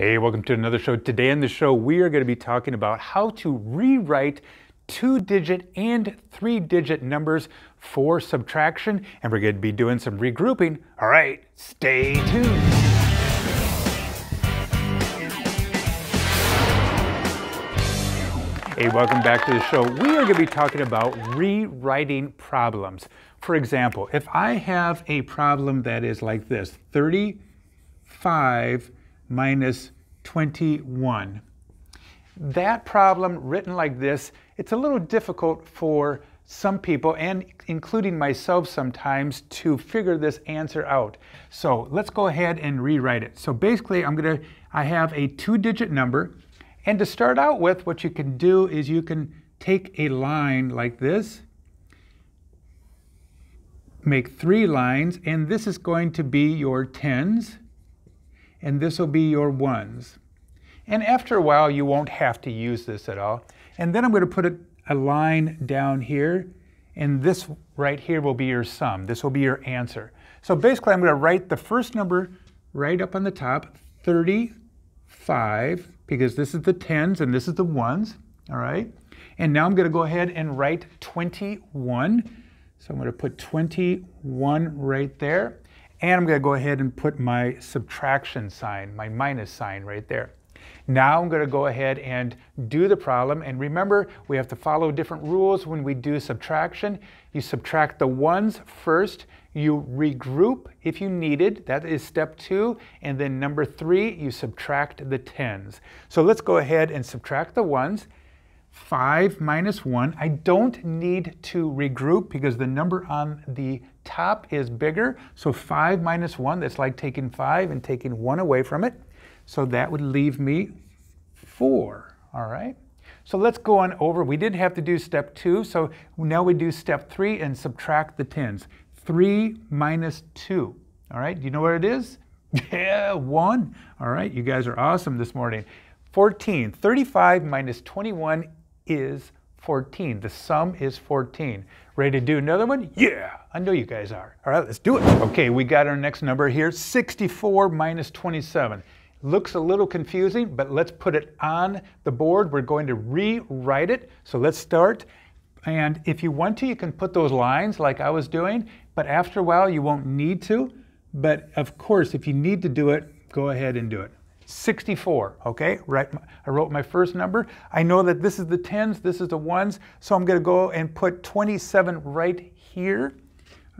Hey, welcome to another show. Today on the show, we are going to be talking about how to rewrite two digit and three digit numbers for subtraction, and we're going to be doing some regrouping. All right, stay tuned. Hey, welcome back to the show. We are going to be talking about rewriting problems. For example, if I have a problem that is like this 35 minus 21. That problem written like this, it's a little difficult for some people, and including myself sometimes, to figure this answer out. So let's go ahead and rewrite it. So basically, I'm gonna, I have a two-digit number, and to start out with, what you can do is you can take a line like this, make three lines, and this is going to be your tens, and this will be your ones. And after a while, you won't have to use this at all. And then I'm going to put a, line down here, and this right here will be your sum. This will be your answer. So basically, I'm going to write the first number right up on the top, 35, because this is the tens and this is the ones, all right? And now I'm going to go ahead and write 21. So I'm going to put 21 right there. And I'm going to go ahead and put my subtraction sign, my minus sign right there. Now I'm going to go ahead and do the problem. And remember, we have to follow different rules when we do subtraction. You subtract the ones first. You regroup if you needed. That is step two. And then number three, you subtract the tens. So let's go ahead and subtract the ones. 5 minus 1. I don't need to regroup because the number on the top is bigger. So 5 minus 1, that's like taking 5 and taking 1 away from it. So that would leave me 4, all right? So let's go on over. We did have to do step 2, so now we do step 3 and subtract the tens. 3 minus 2, all right? Do you know what it is? Yeah, 1. All right, you guys are awesome this morning. 14. 35 minus 21 is 14. The sum is 14. Ready to do another one? Yeah, I know you guys are. All right, let's do it. Okay, we got our next number here 64 minus 27. Looks a little confusing, but let's put it on the board. We're going to rewrite it. So let's start. And if you want to, you can put those lines like I was doing, but after a while, you won't need to. But of course, if you need to do it, go ahead and do it. 64, okay? Right, I wrote my first number. I know that this is the tens, this is the ones, so I'm gonna go and put 27 right here.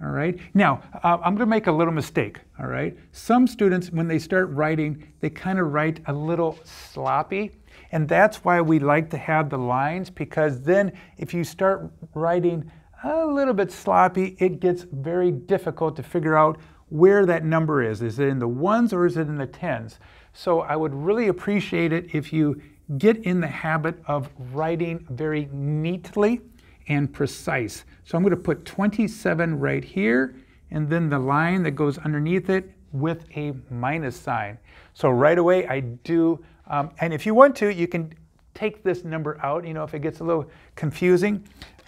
All right. Now, uh, I'm going to make a little mistake. All right. Some students, when they start writing, they kind of write a little sloppy. And that's why we like to have the lines because then if you start writing a little bit sloppy, it gets very difficult to figure out where that number is. Is it in the ones or is it in the tens? So I would really appreciate it if you get in the habit of writing very neatly and precise. So I'm going to put 27 right here, and then the line that goes underneath it with a minus sign. So right away I do, um, and if you want to, you can take this number out, you know, if it gets a little confusing.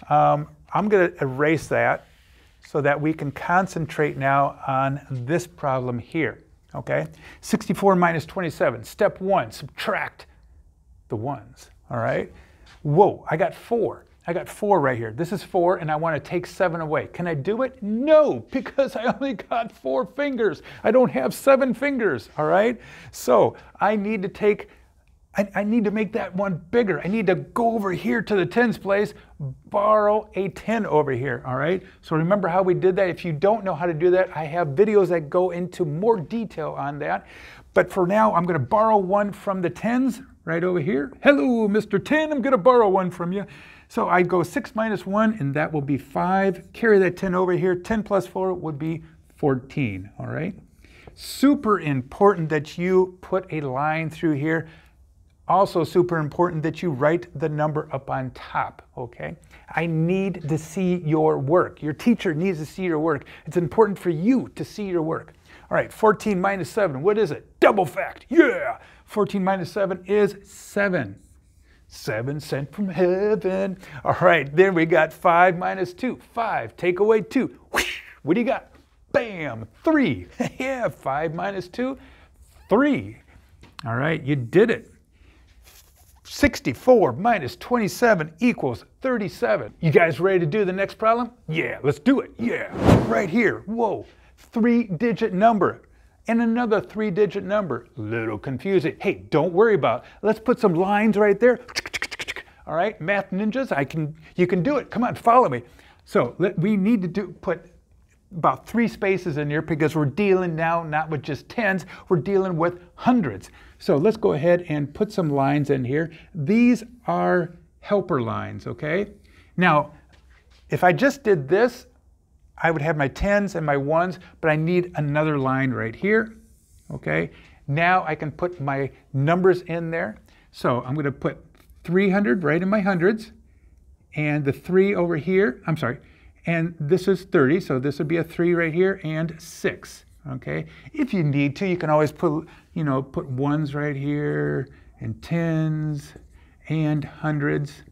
Um, I'm going to erase that so that we can concentrate now on this problem here okay? 64 minus 27. Step one, subtract the ones, all right? Whoa, I got four. I got four right here. This is four, and I want to take seven away. Can I do it? No, because I only got four fingers. I don't have seven fingers, all right? So I need to take I, I, need to make that one bigger. I need to go over here to the tens place, borrow a 10 over here, all right? So remember how we did that? If you don't know how to do that, I have videos that go into more detail on that. But for now, I'm gonna borrow one from the tens right over here. Hello, Mr. 10, I'm gonna borrow one from you. So I go six minus one, and that will be five. Carry that 10 over here. 10 plus four would be 14, all right? Super important that you put a line through here also super important that you write the number up on top, okay? I need to see your work. Your teacher needs to see your work. It's important for you to see your work. All right, 14 minus 7, what is it? Double fact, yeah! 14 minus 7 is 7. 7 sent from heaven. All right, then we got 5 minus 2. 5, take away 2. What do you got? Bam, 3. yeah, 5 minus 2, 3. All right, you did it. 64 minus 27 equals 37. You guys ready to do the next problem? Yeah, let's do it. Yeah, right here. Whoa, three digit number and another three digit number. Little confusing. Hey, don't worry about it. Let's put some lines right there. All right, math ninjas, I can, you can do it. Come on, follow me. So let, we need to do, put about three spaces in here because we're dealing now not with just tens, we're dealing with hundreds. So let's go ahead and put some lines in here. These are helper lines, okay? Now, if I just did this, I would have my tens and my ones, but I need another line right here, okay? Now I can put my numbers in there. So I'm gonna put 300 right in my hundreds, and the three over here, I'm sorry, and this is 30, so this would be a 3 right here, and 6, okay? If you need to, you can always put, you know, put ones right here, and tens, and hundreds,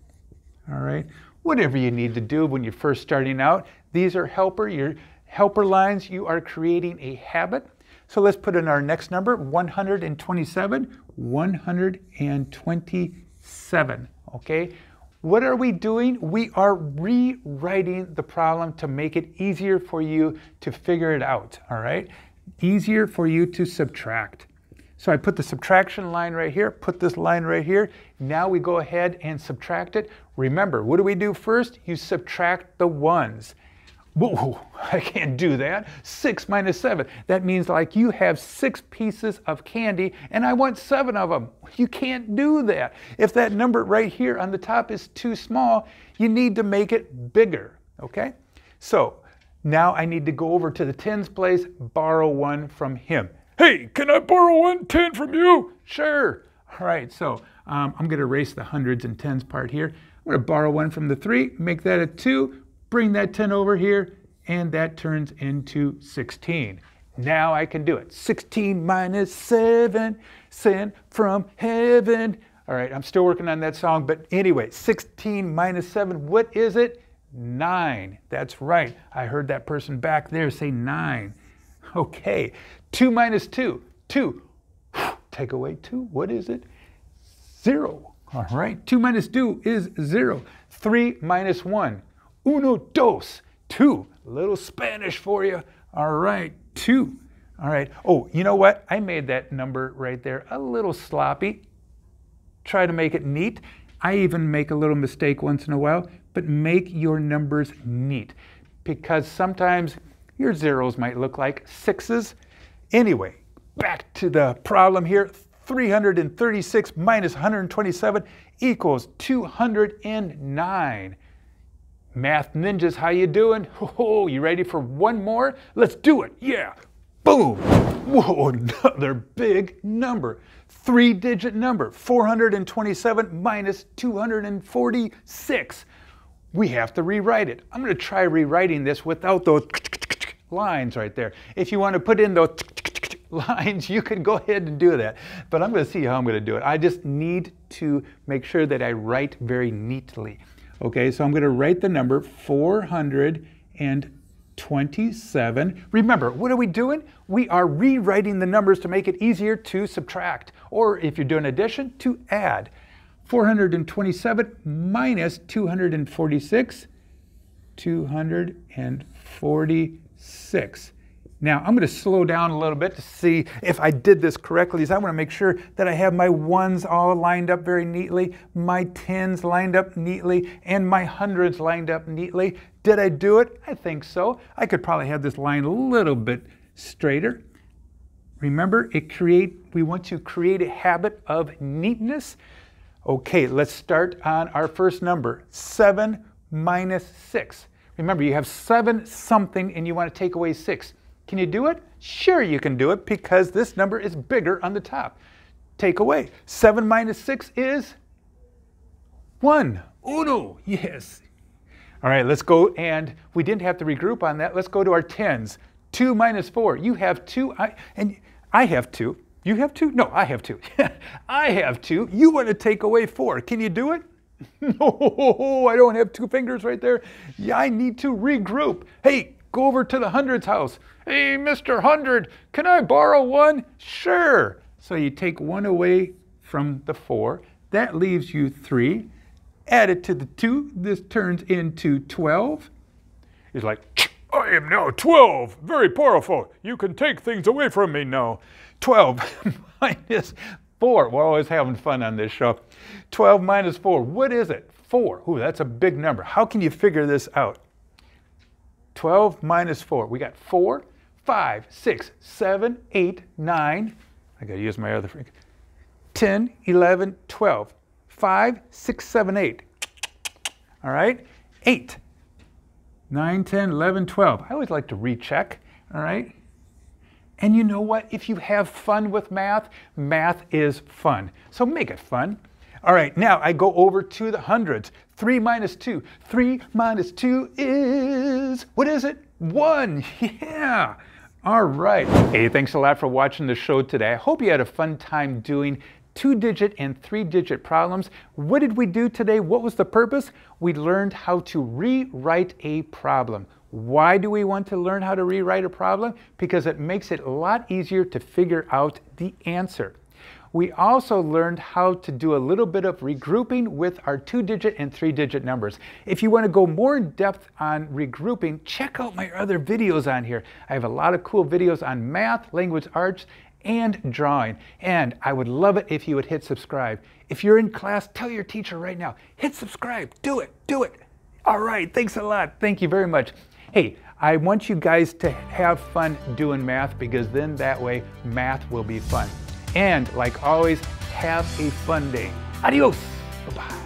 all right? Whatever you need to do when you're first starting out. These are helper, your helper lines. You are creating a habit. So let's put in our next number, 127, 127, okay? What are we doing? We are rewriting the problem to make it easier for you to figure it out, all right? Easier for you to subtract. So I put the subtraction line right here, put this line right here. Now we go ahead and subtract it. Remember, what do we do first? You subtract the ones. Whoa, I can't do that. Six minus seven. That means like you have six pieces of candy and I want seven of them. You can't do that. If that number right here on the top is too small, you need to make it bigger, okay? So now I need to go over to the tens place, borrow one from him. Hey, can I borrow one ten from you? Sure. All right, so um, I'm gonna erase the hundreds and tens part here. I'm gonna borrow one from the three, make that a two, bring that 10 over here, and that turns into 16. Now I can do it. 16 minus 7, sent from heaven. All right, I'm still working on that song, but anyway, 16 minus 7, what is it? 9. That's right. I heard that person back there say 9. Okay, 2 minus 2, 2. Take away 2, what is it? 0. All right, 2 minus 2 is 0. 3 minus 1, uno, dos, two. A little Spanish for you. All right, two. All right. Oh, you know what? I made that number right there a little sloppy. Try to make it neat. I even make a little mistake once in a while, but make your numbers neat because sometimes your zeros might look like sixes. Anyway, back to the problem here. 336 minus 127 equals 209. Math ninjas, how you doing? Oh, you ready for one more? Let's do it. Yeah. Boom. Whoa, another big number. Three digit number. 427 minus 246. We have to rewrite it. I'm going to try rewriting this without those lines right there. If you want to put in those lines, you can go ahead and do that. But I'm going to see how I'm going to do it. I just need to make sure that I write very neatly. Okay, so I'm going to write the number 427. Remember, what are we doing? We are rewriting the numbers to make it easier to subtract, or if you're doing addition, to add. 427 minus 246, 246. Now, I'm going to slow down a little bit to see if I did this correctly. I want to make sure that I have my ones all lined up very neatly, my tens lined up neatly, and my hundreds lined up neatly. Did I do it? I think so. I could probably have this line a little bit straighter. Remember, it create we want to create a habit of neatness. Okay, let's start on our first number, 7 minus 6. Remember, you have 7 something and you want to take away 6. Can you do it? Sure, you can do it because this number is bigger on the top. Take away. 7 minus 6 is 1. Uno. Yes. All right, let's go. And we didn't have to regroup on that. Let's go to our tens. 2 minus 4. You have 2. I, and I have 2. You have 2? No, I have 2. I have 2. You want to take away 4. Can you do it? No, I don't have two fingers right there. Yeah, I need to regroup. Hey, Go over to the hundreds house. Hey, Mr. Hundred, can I borrow one? Sure. So you take one away from the 4. That leaves you 3. Add it to the 2. This turns into 12. He's like, I am now 12. Very powerful. You can take things away from me now. 12 minus 4. We're always having fun on this show. 12 minus 4. What is it? 4. Ooh, that's a big number. How can you figure this out? 12 minus 4. We got 4, 5, 6, 7, 8, 9. I got to use my other finger. 10, 11, 12. 5, 6, 7, 8. All right? 8, 9, 10, 11, 12. I always like to recheck. All right? And you know what? If you have fun with math, math is fun. So make it fun. All right, now I go over to the hundreds. 3 minus 2. 3 minus 2 is, what is it? 1. Yeah. All right. Hey, thanks a lot for watching the show today. I hope you had a fun time doing two digit and three digit problems. What did we do today? What was the purpose? We learned how to rewrite a problem. Why do we want to learn how to rewrite a problem? Because it makes it a lot easier to figure out the answer. We also learned how to do a little bit of regrouping with our two digit and three digit numbers. If you want to go more in depth on regrouping, check out my other videos on here. I have a lot of cool videos on math, language arts, and drawing. And I would love it if you would hit subscribe. If you're in class, tell your teacher right now, hit subscribe, do it, do it. All right, thanks a lot. Thank you very much. Hey, I want you guys to have fun doing math because then that way math will be fun. And like always, have a fun day. Adios. Bye-bye.